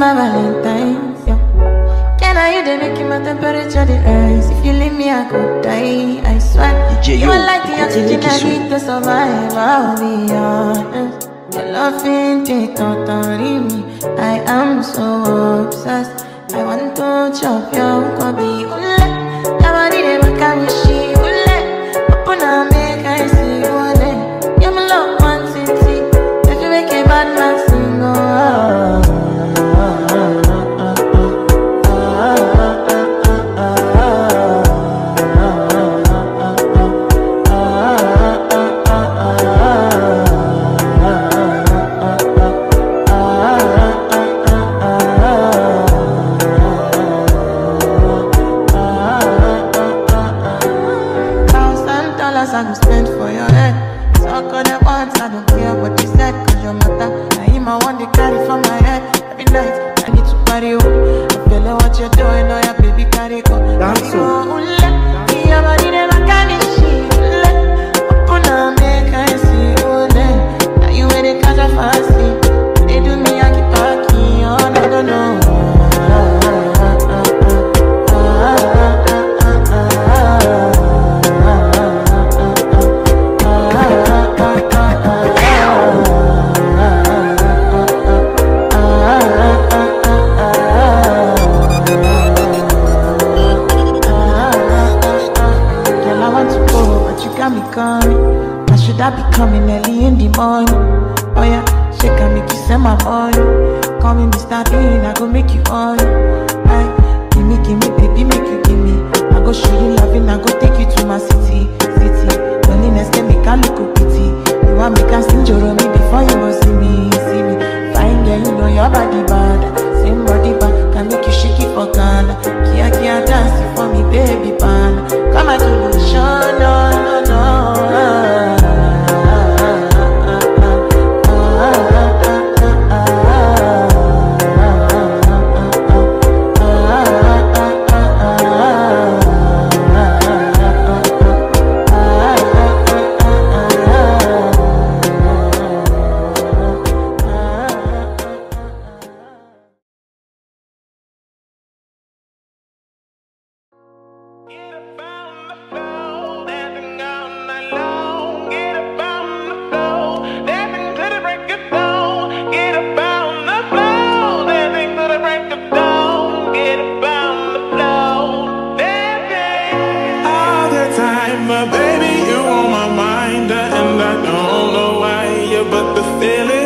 my Valentine's. Yeah. Can I you they making my temperature rise? If you leave me, I could die. I swear. DJ, you are like the oxygen I need to survive. I'll be honest. Your love ain't it totally me. I am so obsessed. I want to chop your coffee. understand you got me coming. I should I be coming early in the morning? Oh yeah, shake and make you send my money. Call me Mr. Bean, I go make you on. but the feeling